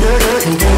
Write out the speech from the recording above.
Thì